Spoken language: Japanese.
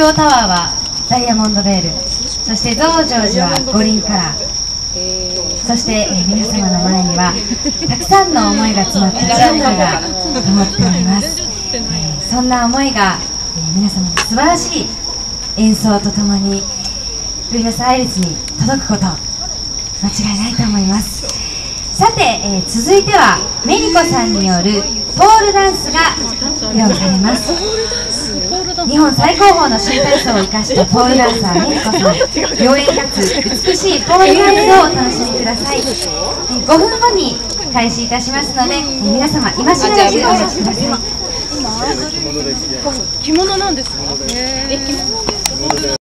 京タワーはダイヤモンドベールそして増上寺は五輪カラー。そして、えー皆様の前にはたくさんの思いが詰まったチャンネルが灯っております、えーそんな思いが、えー皆様の素晴らしい演奏とともにブエノスアイレスに届くこと間違いないと思います。さて、え続いてはメリコさんによるポールダンスが披露されます。日本最高峰の新体操を生かしたポールダンサーメリコさん妖艶かつ美しいポールダンスをお楽しみください。えー5分後に開始いたしますのでえー皆様今しばらくお待ちください。着物なんですか。え